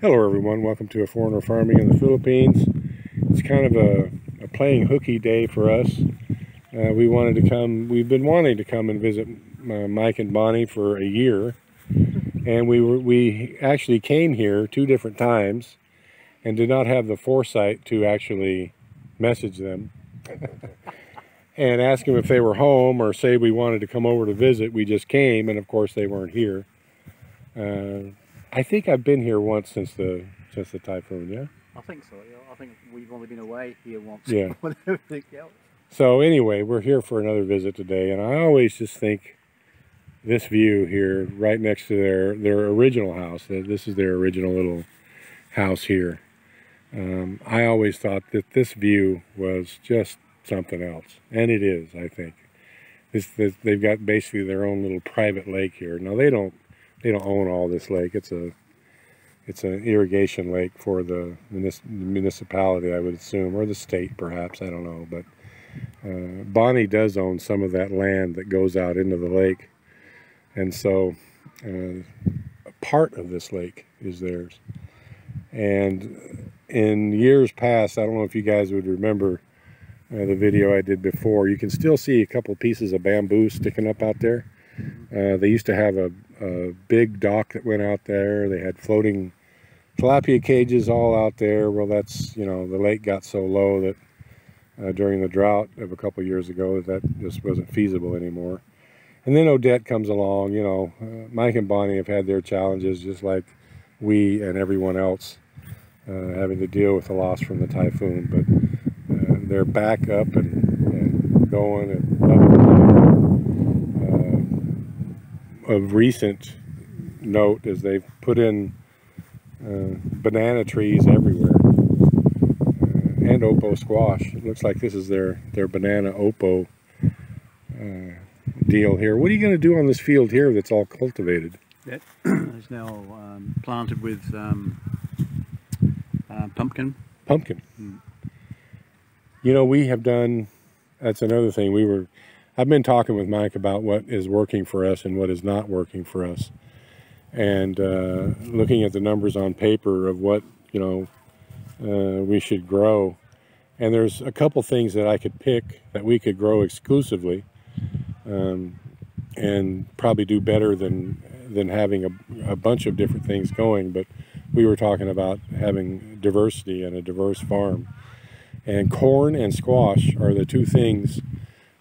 Hello everyone, welcome to A Foreigner Farming in the Philippines. It's kind of a, a playing hooky day for us. Uh, we wanted to come, we've been wanting to come and visit uh, Mike and Bonnie for a year. And we, were, we actually came here two different times and did not have the foresight to actually message them and ask them if they were home or say we wanted to come over to visit. We just came and of course they weren't here. Uh, I think I've been here once since the since the typhoon. Yeah. I think so. Yeah. I think we've only been away here once. Yeah. everything else. So anyway, we're here for another visit today, and I always just think this view here, right next to their their original house. This is their original little house here. Um, I always thought that this view was just something else, and it is. I think this, this they've got basically their own little private lake here. Now they don't they don't own all this lake. It's a it's an irrigation lake for the municipality, I would assume, or the state, perhaps. I don't know. But uh, Bonnie does own some of that land that goes out into the lake, and so uh, part of this lake is theirs. And in years past, I don't know if you guys would remember uh, the video I did before. You can still see a couple pieces of bamboo sticking up out there. Uh, they used to have a a big dock that went out there. They had floating tilapia cages all out there. Well, that's, you know, the lake got so low that uh, during the drought of a couple years ago that just wasn't feasible anymore. And then Odette comes along, you know, uh, Mike and Bonnie have had their challenges just like we and everyone else uh, having to deal with the loss from the typhoon. But uh, they're back up and, and going and of recent note is they've put in uh, banana trees everywhere uh, and opo squash. It looks like this is their, their banana opo uh, deal here. What are you going to do on this field here that's all cultivated? That is now um, planted with um, uh, pumpkin. Pumpkin. Mm. You know, we have done, that's another thing, we were I've been talking with Mike about what is working for us and what is not working for us. And uh, looking at the numbers on paper of what, you know, uh, we should grow. And there's a couple things that I could pick that we could grow exclusively um, and probably do better than, than having a, a bunch of different things going. But we were talking about having diversity and a diverse farm. And corn and squash are the two things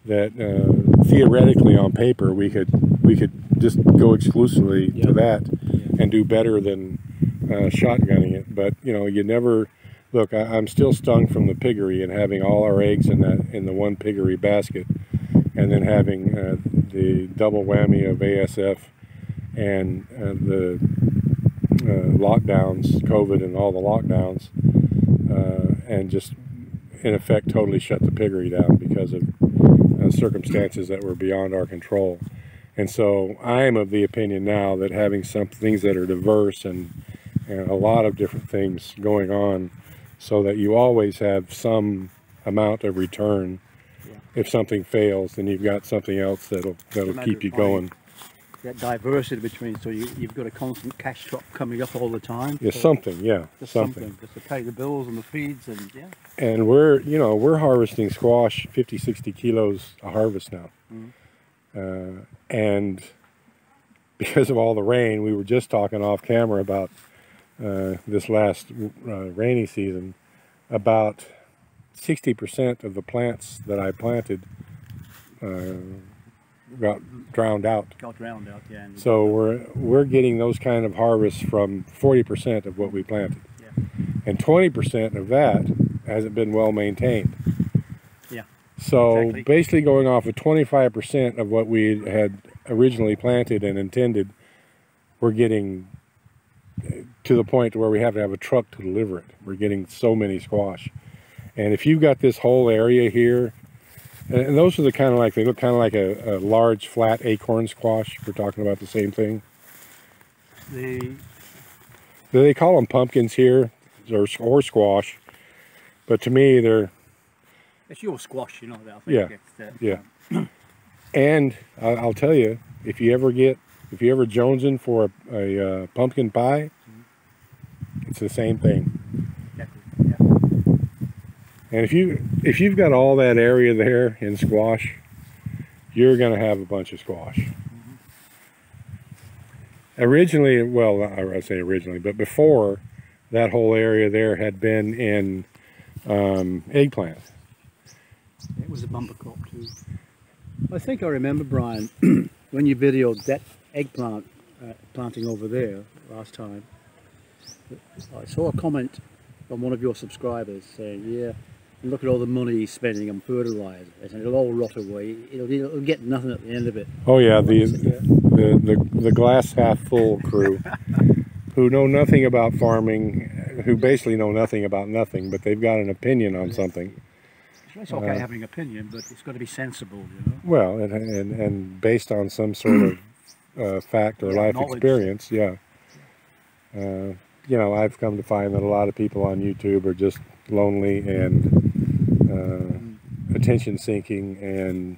that uh, theoretically on paper we could we could just go exclusively yep. to that and do better than uh, shotgunning it. But you know, you never look. I, am still stung from the piggery and having all our eggs in that in the one piggery basket, and then having uh, the double whammy of ASF and uh, the uh, lockdowns, COVID, and all the lockdowns, uh, and just in effect totally shut the piggery down because of uh, circumstances that were beyond our control. And so I am of the opinion now that having some things that are diverse and, and a lot of different things going on so that you always have some amount of return. Yeah. If something fails, then you've got something else that'll that'll keep you going. That diversity between, so you, you've got a constant cash crop coming up all the time. Yeah, so something, yeah, just something. something. Just to pay the bills and the feeds and yeah. And we're, you know, we're harvesting squash 50, 60 kilos a harvest now. Mm uh, and because of all the rain, we were just talking off camera about uh, this last uh, rainy season, about 60% of the plants that I planted uh, got drowned out. Got drowned out, yeah. So we're we're getting those kind of harvests from 40% of what we planted. Yeah. And 20% of that hasn't been well maintained. Yeah. So exactly. basically going off of 25% of what we had originally planted and intended, we're getting eh, to the point where we have to have a truck to deliver it. We're getting so many squash. And if you've got this whole area here and those are the kind of like, they look kind of like a, a, large flat acorn squash. We're talking about the same thing. The... They call them pumpkins here, or, or squash. But to me, they're... It's your squash, you know that. yeah, uh, yeah. and I'll tell you, if you ever get, if you ever jonesing for a, a uh, pumpkin pie, it's the same thing. And if you if you've got all that area there in squash, you're going to have a bunch of squash. Originally, well, I say originally, but before that whole area there had been in um, eggplant. It was a bumper crop too. I think I remember, Brian, when you videoed that eggplant uh, planting over there last time, I saw a comment from one of your subscribers saying, yeah, look at all the money he's spending on fertilizer and it'll all rot away. It'll, it'll get nothing at the end of it. Oh yeah, the the, the, the glass half full crew who know nothing about farming, who basically know nothing about nothing, but they've got an opinion on something. It's okay uh, having an opinion, but it's got to be sensible, you know. Well, and and, and based on some sort of uh, fact or yeah, life knowledge. experience, yeah. Uh, you know, I've come to find that a lot of people on YouTube are just lonely and uh, attention sinking and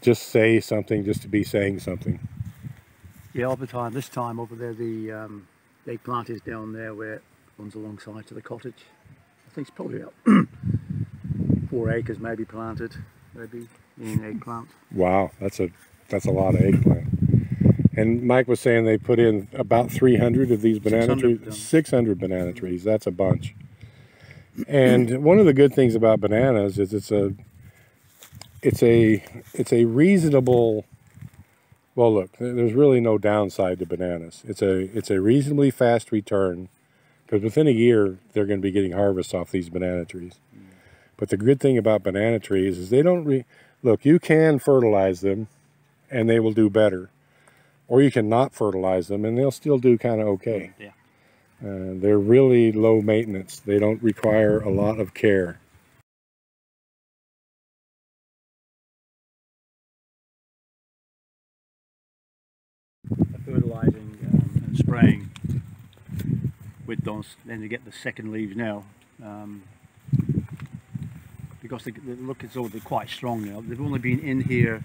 just say something just to be saying something. Yeah, all the time. This time over there, the um, eggplant is down there where it runs alongside to the cottage. I think it's probably about four acres maybe planted, maybe in eggplant. Wow, that's a that's a lot of eggplant. And Mike was saying they put in about 300 of these banana 600 trees, 600 banana trees. That's a bunch. And one of the good things about bananas is it's a it's a it's a reasonable well look there's really no downside to bananas. It's a it's a reasonably fast return because within a year they're going to be getting harvests off these banana trees. But the good thing about banana trees is they don't re look you can fertilize them and they will do better or you can not fertilize them and they'll still do kind of okay. Yeah uh, they're really low maintenance. They don't require a lot of care. Fertilizing um, and spraying with those then you get the second leaves now um, because they, they look as though they're quite strong now. They've only been in here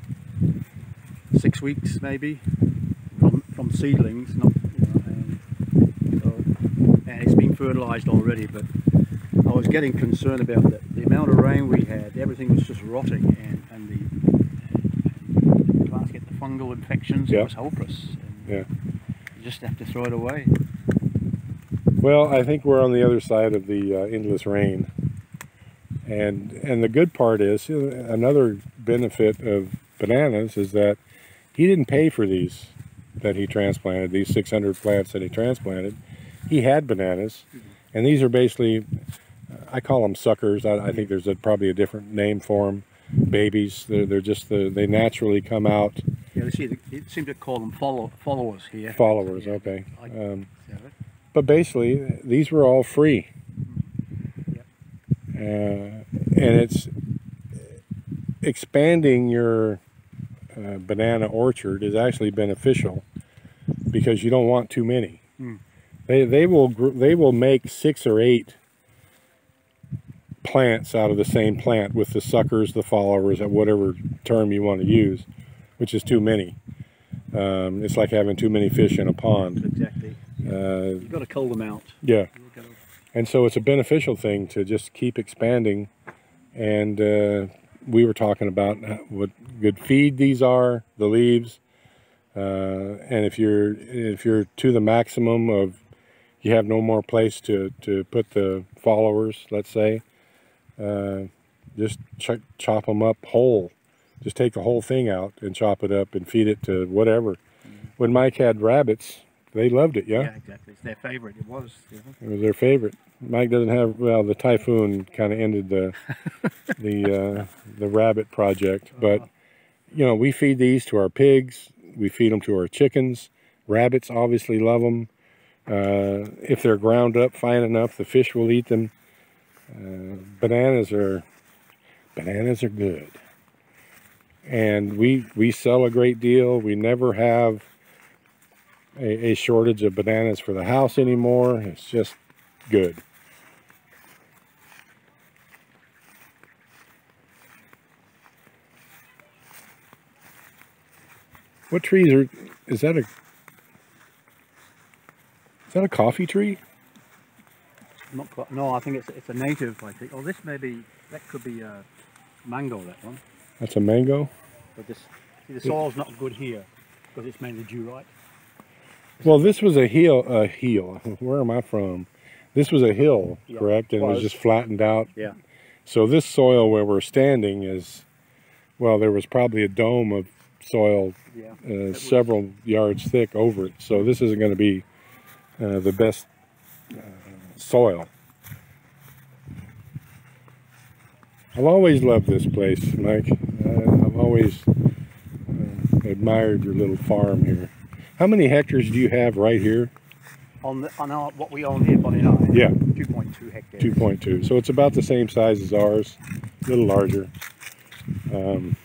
six weeks maybe from, from seedlings not you know, and it's been fertilized already but I was getting concerned about the, the amount of rain we had everything was just rotting and, and the plants get the fungal infections it was hopeless yeah. You just have to throw it away. Well, I think we're on the other side of the uh, endless rain. And and the good part is, another benefit of bananas is that he didn't pay for these that he transplanted, these 600 plants that he transplanted. He had bananas, and these are basically, I call them suckers. I, I think there's a, probably a different name for them. Babies. They're, they're just the, they naturally come out yeah, they, see, they seem to call them follow, followers here. Followers, yeah. okay. Um, but basically, these were all free. Yep. Uh, and it's expanding your uh, banana orchard is actually beneficial because you don't want too many. Mm. They they will they will make six or eight plants out of the same plant with the suckers, the followers, at whatever term you want to use which is too many. Um, it's like having too many fish in a pond. Exactly. Uh, You've got to cull them out. Yeah. And so it's a beneficial thing to just keep expanding. And uh, we were talking about what good feed these are, the leaves. Uh, and if you're if you're to the maximum of you have no more place to, to put the followers, let's say, uh, just ch chop them up whole just take the whole thing out and chop it up and feed it to whatever. Mm. When Mike had rabbits, they loved it, yeah? Yeah, exactly. It's their favorite. It was. It was their favorite. Mike doesn't have, well, the typhoon kind of ended the the uh, the rabbit project. Uh-huh. But, you know, we feed these to our pigs. We feed them to our chickens. Rabbits obviously love them. Uh, if they're ground up fine enough, the fish will eat them. Uh, bananas are bananas are good. And we we sell a great deal. We never have a, a, shortage of bananas for the house anymore. It's just good. What trees are is that a is that a coffee tree not quite. No, I think it's it's a native. I think. Oh, this may be. That could be a mango. That one. That's a mango. But this. See, the soil's not good here because it's mainly diorite. Well, this was a hill. A hill. Where am I from? This was a hill, Yeah, correct? And it was was. just flattened out. Yeah. So this soil where we're standing is, well, there was probably a dome of soil Yeah. uh, several yards thick over it. So this isn't going to be uh, the best uh, soil. I've always loved this place, Mike. Uh, I've always uh, admired your little farm here. How many hectares do you have right here? On the on our, what we own here, Bonnie and I. Yeah. 2.2 hectares. 2.2. So it's about the same size as ours, a little larger. Um,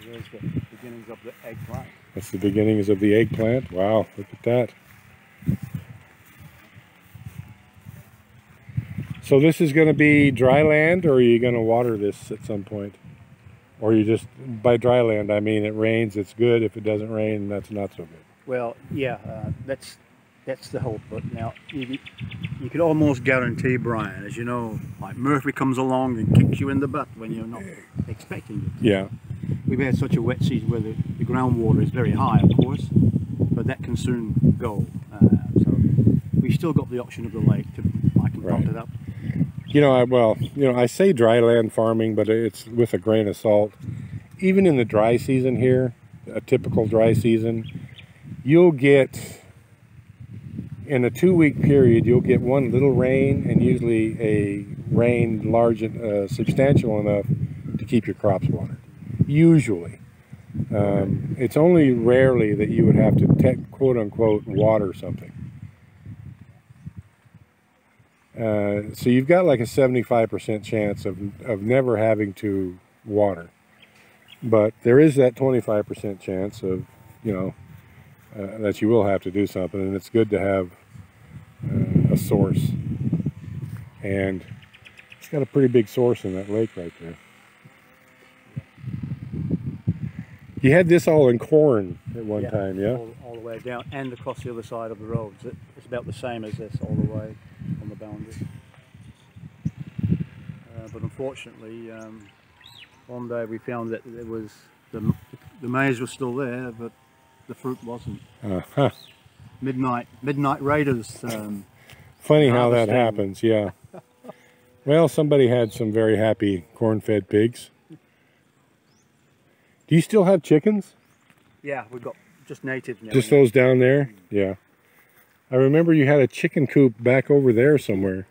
So there's the beginnings of the eggplant. That's the beginnings of the eggplant. Wow, look at that. So this is going to be dry land, or are you going to water this at some point? Or you just, by dry land, I mean it rains, it's good. If it doesn't rain, that's not so good. Well, yeah, uh, that's that's the hope. But now you, you could almost guarantee, Brian, as you know, like Murphy comes along and kicks you in the butt when you're not expecting it. Yeah, We've had such a wet season where the, the groundwater is very high, of course, but that can soon go. Uh, so we still got the option of the lake to I can pump it up. You know, I, well, you know, I say dry land farming, but it's with a grain of salt. Even in the dry season here, a typical dry season, you'll get, in a two week period, you'll get one little rain and usually a rain large, uh, substantial enough to keep your crops watered. Usually. Um, it's only rarely that you would have to te- quote unquote water something. Uh, so you've got like a 75% chance of, of never having to water. But there is that 25% chance of, you know, uh, that you will have to do something. And it's good to have uh, a source. And it's got a pretty big source in that lake right there. You had this all in corn at one Yeah. time, yeah? All, all the way down and across the other side of the road. It's about the same as this all the way on the boundary. Uh, but unfortunately, um, one day we found that there was the, the maize was still there, but the fruit wasn't. Uh-huh. Midnight midnight raiders. Um, Funny how that happens, yeah. Well, somebody had some very happy corn-fed pigs. Do you still have chickens? yeah, we've got just native now. Just those down there? Yeah. I remember you had a chicken coop back over there somewhere.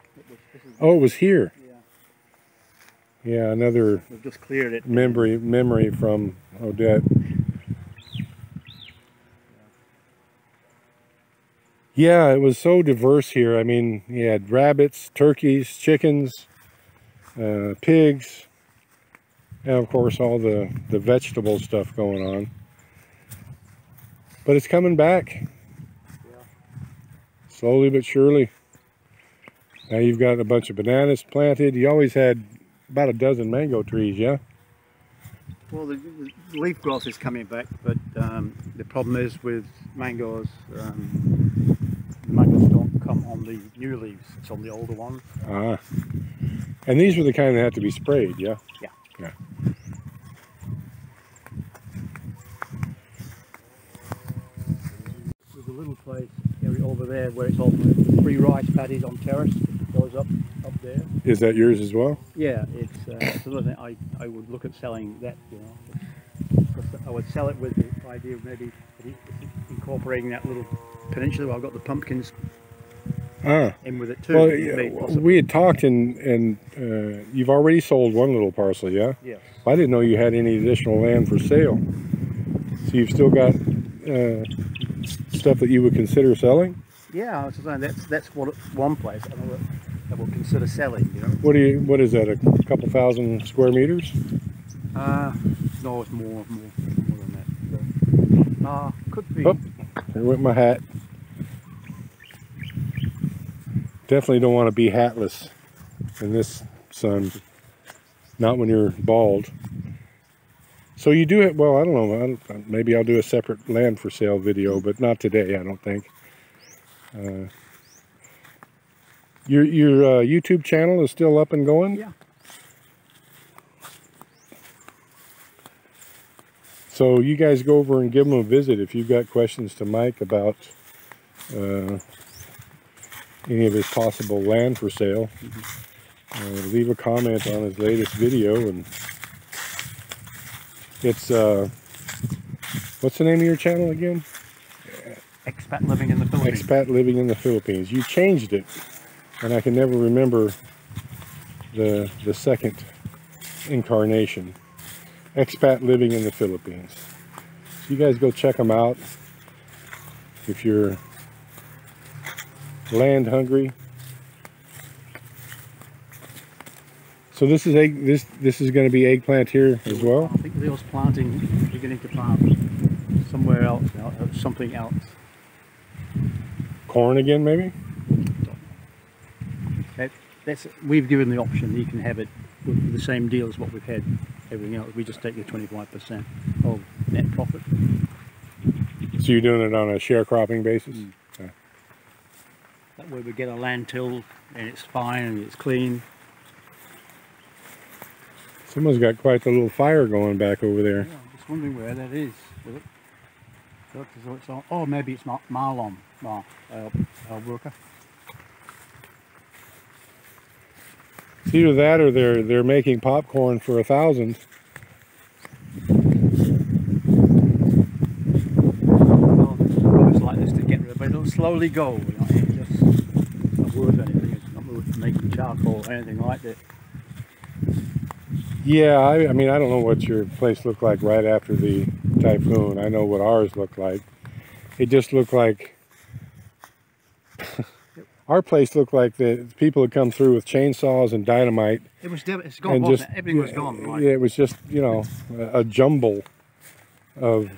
This is- Oh, it was here. yeah, Yeah, another we've just cleared it. memory memory from Odette. Yeah, it was so diverse here. I mean, you had rabbits, turkeys, chickens, uh, pigs, and of course all the, the vegetable stuff going on. But it's coming back. Yeah. Slowly but surely. Now you've got a bunch of bananas planted. You always had about a dozen mango trees, yeah? Well, the, the leaf growth is coming back, but um, the problem is with mangoes, um, the mangoes don't come on the new leaves. It's on the older ones. Ah. And these were the kind that had to be sprayed, yeah? Yeah. Yeah. There's a little place area over there where it's all three rice paddies on terrace. It goes up up there. Is that yours as well? Yeah, it's, uh, it's another thing. I, I would look at selling that, you know. I would sell it with the idea of maybe incorporating that little peninsula where I've got the pumpkins Ah. And with it too. Well, yeah, we had talked and, and uh, you've already sold one little parcel, yeah? Yes. I didn't know you had any additional land for sale. So you've still got uh, stuff that you would consider selling? Yeah, I was saying that's that's what one place I know that will consider selling. You know. What do you? What is that? A couple thousand square meters? Uh, no, it's more, more, more than that. So, uh, could be. Oh. There went my hat. Definitely don't want to be hatless in this sun. Not when you're bald. So you do it. Well, I don't know. I don't, maybe I'll do a separate land for sale video, but not today. I don't think. Uh, your your uh, YouTube channel is still up and going. Yeah. So you guys go over and give them a visit if you've got questions to Mike about uh, any of his possible land for sale. Uh, leave a comment on his latest video and it's uh, what's the name of your channel again? Expat living in the Philippines. Expat living in the Philippines. You changed it, and I can never remember the the second incarnation. Expat living in the Philippines. So you guys go check them out if you're land hungry. So this is egg. This this is going to be eggplant here as well. I think was planting, beginning to plant somewhere else, now, something else. Corn again, maybe. That, that's we've given the option. You can have it with the same deal as what we've had. Everything else, we just take the 25% of net profit. So you're doing it on a sharecropping basis. Mm. Way we get our land tilled and it's fine and it's clean. Someone's got quite the little fire going back over there. Yeah, I'm just wondering where that is. Look, look, so it's on, oh, maybe it's not Marlon, no, uh, uh, worker. It's either that or they're they're making popcorn for a thousand. Well, it's like this to get rid of, but it'll slowly go. You know, it's just it's not worth anything. It's not worth or anything like that. Yeah, I, I mean I don't know what your place looked like right after the typhoon. I know what ours looked like. It just looked like our place looked like the people had come through with chainsaws and dynamite It was it's gone. and just it? Everything was gone. Right? Yeah, it was just you know a, a jumble of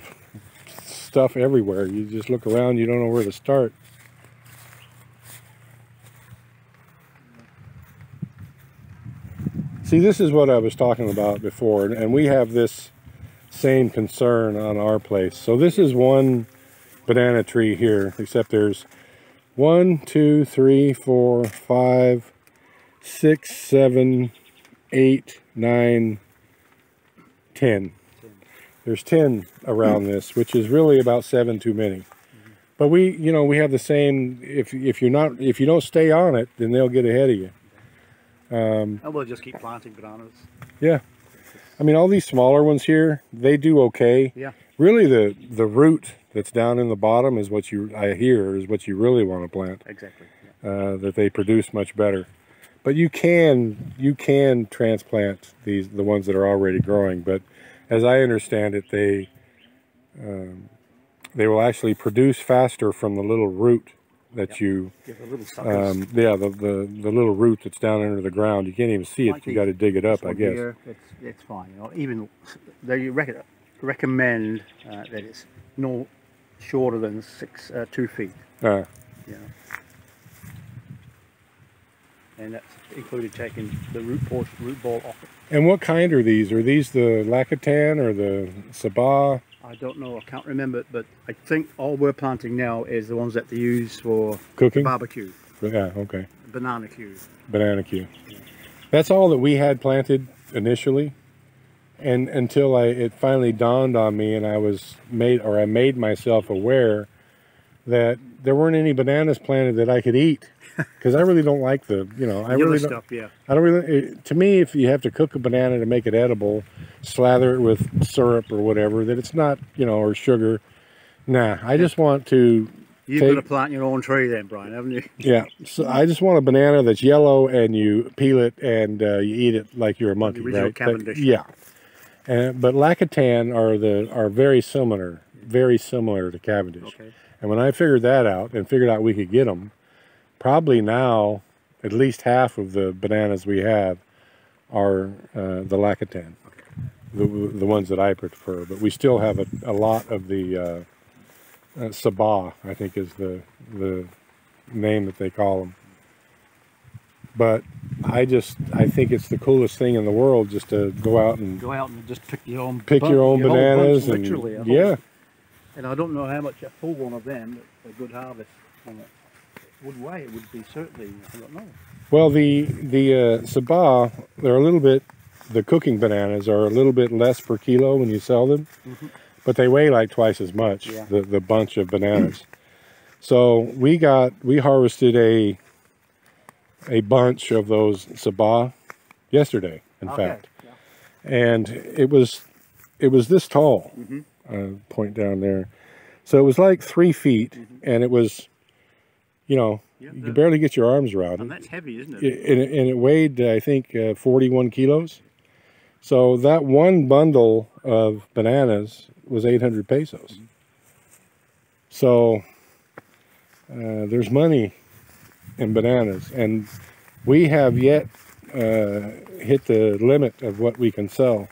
stuff everywhere. You just look around, you don't know where to start. See, this is what I was talking about before, and we have this same concern on our place. So this is one banana tree here, except there's one, two, three, four, five, six, seven, eight, nine, ten. There's ten around this, which is really about seven too many. But we, you know, we have the same. If if you're not, if you don't stay on it, then they'll get ahead of you. And we'll just keep planting bananas. Yeah. I mean, all these smaller ones here, they do okay. Yeah. Really, the the root that's down in the bottom is what you I hear is what you really want to plant. Exactly. Yeah. Uh, that they produce much better. But you can you can transplant these the ones that are already growing. But as I understand it, they um, they will actually produce faster from the little root that you a little um, yeah the, the the little root that's down under the ground. You can't even see it. Like You got to dig it up, I guess. Here, it's, it's fine. You know, even they rec- recommend uh, that it's no shorter than six, uh, two feet. Uh, You know. And that's included taking the root portion, root ball off it. and what kind are these? Are these the Lacatan or the Sabah? I don't know, I can't remember, but I think all we're planting now is the ones that they use for Cooking? barbecue, Yeah, okay. banana cue. banana Q. That's all that we had planted initially, and until I it finally dawned on me, and I was made or I made myself aware that there weren't any bananas planted that I could eat because I really don't like the you know I Yellow really don't, stuff, yeah. I don't really it, to me if you have to cook a banana to make it edible, slather it with syrup or whatever that it's not you know or sugar. Nah, I just want to You've Take- got to plant your own tree then, Brian, haven't you? yeah, so I just want a banana that's yellow and you peel it and uh, you eat it like you're a monkey, right? Cavendish. yeah. And, but Lacatan are the are very similar, very similar to Cavendish. Okay. And when I figured that out and figured out we could get them, probably now at least half of the bananas we have are uh, the Lacatan, the the ones that I prefer. But we still have a, a lot of the uh, uh, Sabah, I think is the the name that they call them. But I just I think it's the coolest thing in the world just to go out and Go out and just pick your own pick bun- your own bunch, bananas and literally. a whole- yeah, And I don't know how much a full one of them, but a good harvest on it. Would weigh, it would be certainly, I don't know. Well, the the uh, Sabah, they're a little bit. The cooking bananas are a little bit less per kilo when you sell them, Mhm. but they weigh like twice as much. Yeah. The the bunch of bananas. so we got we harvested a a bunch of those Sabah yesterday. In Okay, fact, yeah. and it was it was this tall. Mhm. Uh, point down there, so it was like three feet, Mhm. and it was, you know, Yeah, you could barely get your arms around it and that's heavy, isn't it? it, and, it, and it weighed, I think, uh, 41 kilos. So that one bundle of bananas was 800 pesos. So uh, there's money in bananas, and we have yet uh, hit the limit of what we can sell.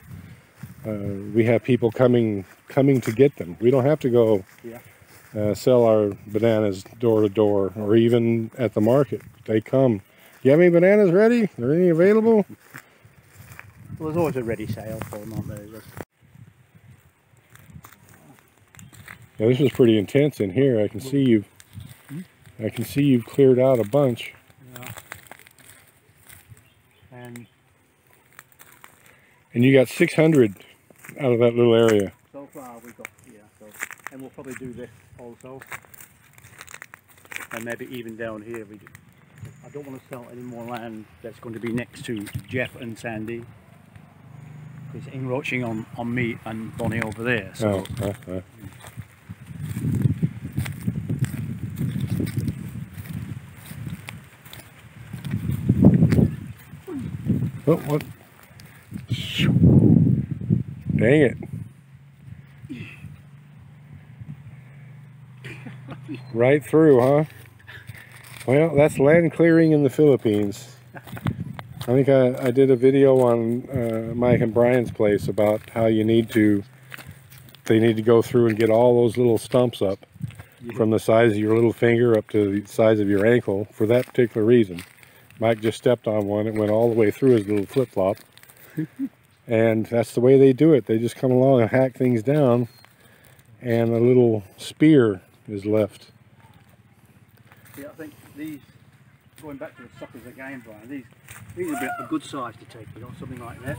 Uh, we have people coming coming to get them. We don't have to go Yeah. Uh, sell our bananas door to door or even at the market. They come. Do You have any bananas ready? Are any available? Well, there's always a ready sale for them, aren't there? This is pretty intense in here. I can see you've I can see you've cleared out a bunch. Yeah. And And you got 600 out of that little area. so far we've got, yeah, so, and we'll probably do this also. And maybe even down here, we do. I don't want to sell any more land that's going to be next to Jeff and Sandy. because It's encroaching on, on me and Bonnie over there, so. Oh, uh, uh. Oh, what? Dang it. Right through, huh? Well, that's land clearing in the Philippines. I think I, I did a video on uh, Mike and Brian's place about how you need to, they need to go through and get all those little stumps up Yeah. from the size of your little finger up to the size of your ankle for that particular reason. Mike just stepped on one. It went all the way through his little flip flop. and that's the way they do it. They just come along and hack things down, and a little spear is left. Yeah, I think these, going back to the suckers again, Brian, these, these would be a good size to take, you know, something like that.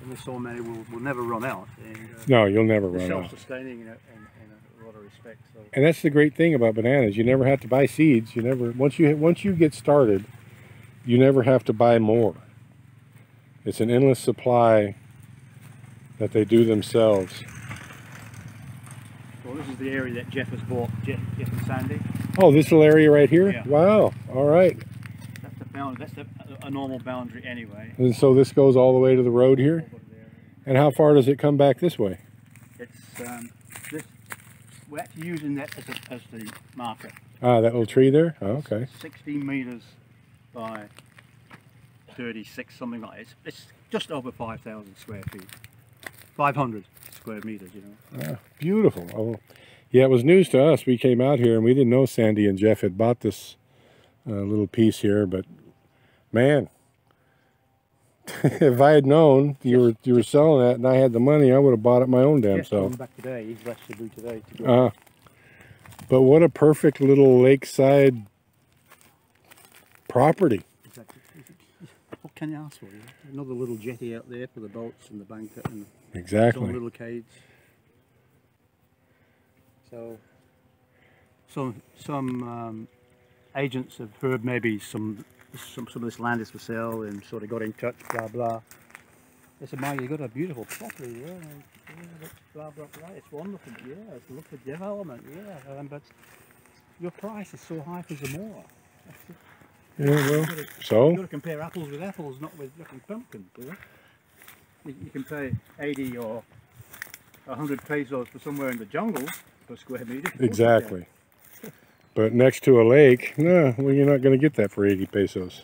And there's so many, we'll, we'll never run out. And uh, No, you'll never run out. self-sustaining in a, in, in a lot of respects. So. And that's the great thing about bananas. You never have to buy seeds. You never once you once you get started, you never have to buy more. It's an endless supply that they do themselves. This is the area that Jeff has bought, Jeff, Jeff and Sandy. Oh, this little area right here? Yeah. Wow. All right. That's the boundary, that's the, a normal boundary anyway. And so this goes all the way to the road here? And how far does it come back this way? It's, um, this, we're actually using that as, a, as the marker. Ah, that little tree there? Oh, okay. 16 metres by 36, something like that. It's, it's just over 5,000 square feet. 500 square metres, you know. Ah, beautiful. Oh, yeah, it was news to us. We came out here and we didn't know Sandy and Jeff had bought this uh, little piece here, but man, if I had known you were you were selling that and I had the money, I would have bought it my own damn self. back today. He's left to do today. To. Uh, but what a perfect little lakeside property. Exactly. What can you ask for? Another little jetty out there for the boats and the banquet and Exactly. little cage. So, some some um, agents have heard maybe some, some some of this land is for sale and sort of got in touch, blah blah. They said, "Mike, you got a beautiful property, yeah, yeah blah blah blah. It's wonderful, yeah, it's a lovely development, yeah, um, but your price is so high for Zamora. Yeah, well, You've got to so compare apples with apples, not with fucking pumpkins, know? You, you can pay 80 or 100 pesos for somewhere in the jungle per square you exactly. But next to a lake, no, well, you're not going to get that for 80 pesos.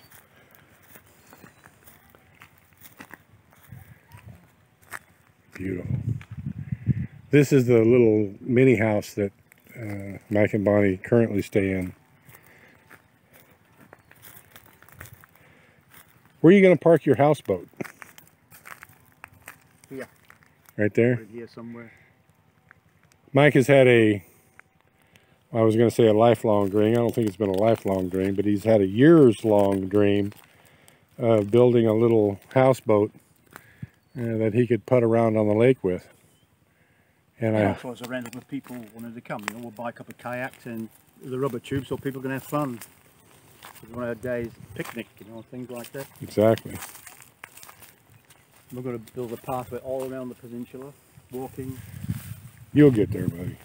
Beautiful. This is the little mini house that uh, Mike and Bonnie currently stay in. Where are you going to park your houseboat? Right there? It here somewhere. Mike has had a I was going to say a lifelong dream. I don't think it's been a lifelong dream, but he's had a years long dream of building a little houseboat uh, that he could putt around on the lake with. And Yeah, I, so it's arranged with people wanted to come. You know, we'll buy a couple of kayaks and the rubber tubes so people can have fun. It's one of our days picnic, you know, things like that. exactly. We're going to build a pathway all around the peninsula, walking. You'll get there, buddy.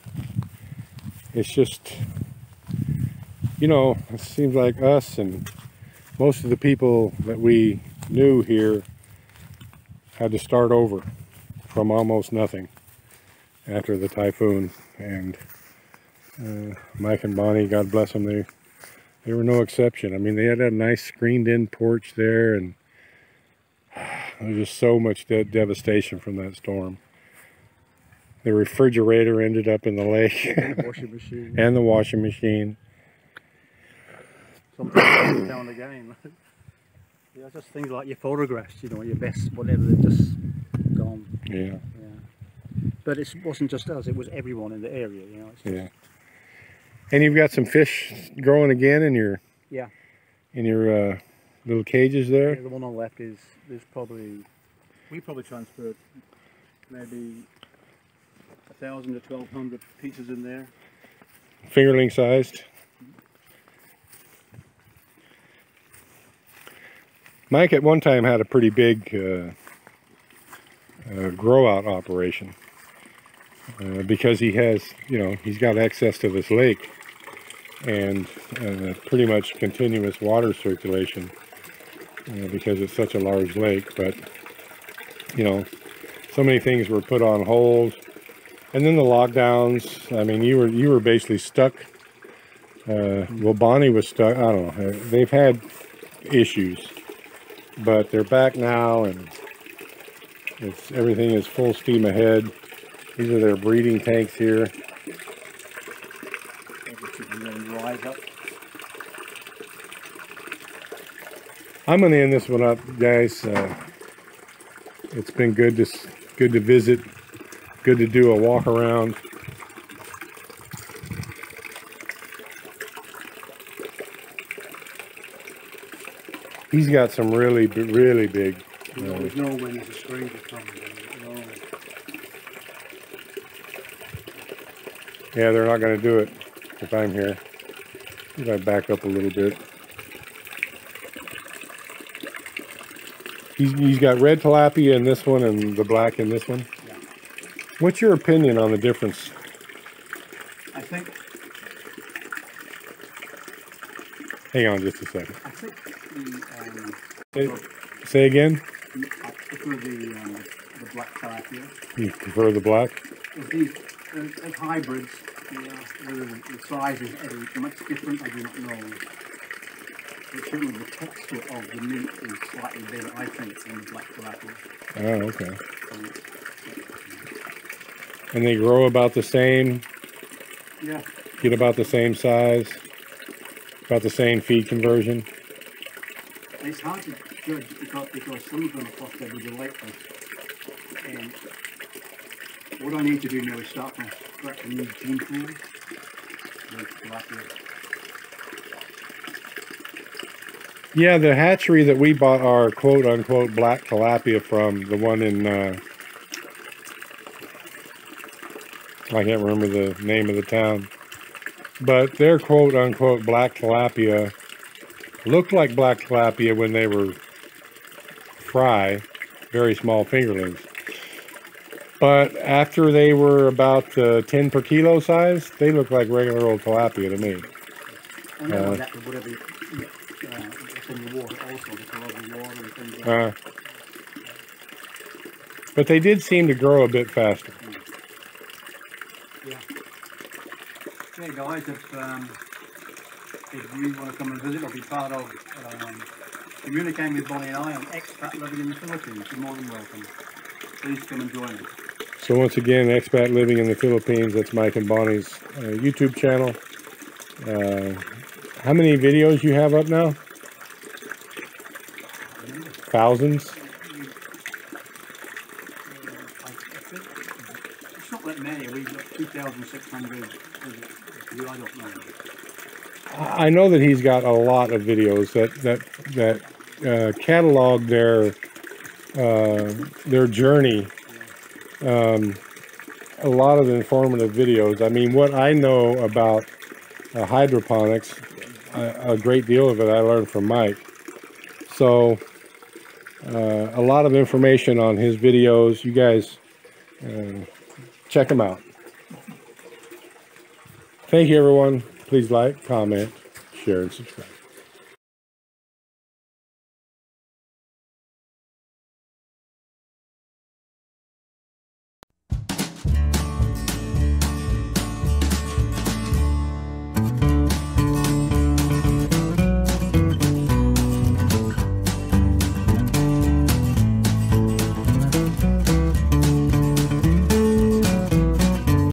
It's just, you know, it seems like us and most of the people that we knew here had to start over from almost nothing after the typhoon. And uh, Mike and Bonnie, God bless them, they they were no exception. I mean, they had a nice screened-in porch there, and there was just so much de- devastation from that storm. The refrigerator ended up in the lake, the washing machine. and the washing machine. Sometimes down again. yeah, just things like your photographs, you know, your best, whatever, they're just gone. Yeah, Yeah. But it wasn't just us, it was everyone in the area, you know. It's just, yeah. And you've got some fish growing again in your Yeah. in your uh, little cages Yeah, there. the one on the left is there's probably we probably transferred maybe a thousand to twelve hundred pieces in there. fingerling sized. Mike at one time had a pretty big uh, uh, grow out operation uh, because he has, you know, he's got access to this lake and uh, pretty much continuous water circulation uh, because it's such a large lake. But, you know, so many things were put on hold and then the lockdowns. I mean, you were you were basically stuck. Uh, well, Bonnie was stuck. I don't know. They've had issues, but they're back now, and it's everything is full steam ahead. These are their breeding tanks here. Everything then rise up. I'm gonna end this one up, guys. Uh, it's been good to good to visit. Good to do a walk around. He's got some really, really big. You always know when there's a stranger coming. Yeah, they're not going to do it if I'm here. If I back up a little bit. He's, he's got red tilapia in this one and the black in this one. Yeah. What's your opinion on the difference? I think Hang on just a second. I think the um, Say, say again? I prefer the um, the black tilapia. You prefer the black? If these as, as hybrids, yeah, whether the, the size is much different, I do not know. But certainly the texture of the meat is slightly better, I think, than the black tilapia. Oh, okay. And they grow about the same, yeah, get about the same size, about the same feed conversion. it's hard to judge because, because some of them are crossed over the lake And um, what I need to do now is start a new gene pool with tilapia. Yeah, the hatchery that we bought our quote unquote black tilapia from, the one in, uh, I can't remember the name of the town, but their quote unquote black tilapia looked like black tilapia when they were fry, very small fingerlings. But after they were about uh, 10 per kilo size, they look like regular old tilapia to me. And not Uh, that, whatever in the water also, the colour the water and things like Uh, but they did seem to grow a bit faster. Yeah. Okay, guys, if um, if you want to come and visit or be part of um, communicating with Bonnie and I on expat living in the Philippines, you're more than welcome. Please come and join us. So once again, expat living in the Philippines. That's Mike and Bonnie's uh, YouTube channel. Uh, how many videos you have up now? Thousands. it's not that many. We've got 2,600 I don't know. I I know that he's got a lot of videos that that that uh, catalog their uh, their journey. Um, a lot of informative videos. I mean, what I know about uh, hydroponics, a, a great deal of it I learned from Mike. So, uh, a lot of information on his videos. You guys uh, check him out. Thank you, everyone. Please like, comment, share, and subscribe.